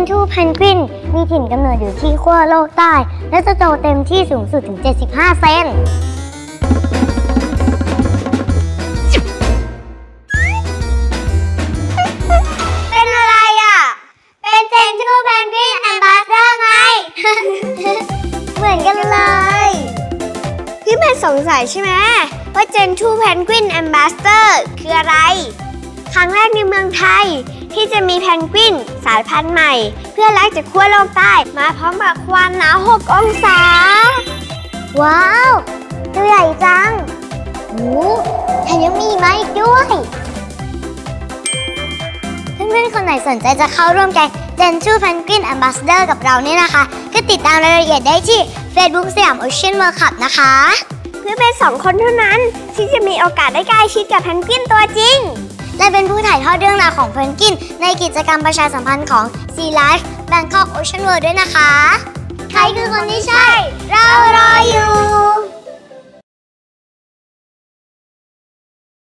Gentoo Penguin มีถิ่นกำเนิดอยู่ที่ขั้วโลกใต้ และจะโตเต็มที่สูงสุดถึง 75 เซนเป็นอะไรอะ เป็น Gentoo Penguin Ambassador ไง เหมือนกันเลย พี่เพชรสงสัยใช่ไหมว่า Gentoo Penguin Ambassador คืออะไร ครั้งแรกในเมืองไทย ที่จะมีแพนกวินสายพันธุ์ใหม่ เพื่อแลกจากขั้วโลกใต้ มาพร้อมกับความหนาว 6 องศา ว้าวตัวใหญ่จังโอ้แถมยังมีมาอีกด้วย เพื่อนๆ คนไหนสนใจจะเข้าร่วมแก๊ง Gen 2 Penguin Ambassador กับเราเนี่ยนะคะ ก็ติดตามรายละเอียดได้ที่ Facebook สยาม Ocean World Cup นะคะ เพื่อเป็นสองคนเท่านั้น ที่จะมีโอกาสได้ใกล้ชิดกับแพนกวินตัวจริง และเป็นผู้ถ่ายทอดเรื่องราวของเพนกิน ในกิจกรรมประชาสัมพันธ์ของ Sea Life Bangkok Ocean World ด้วยนะคะ ใครคือคนที่ใช่ เรารออยู่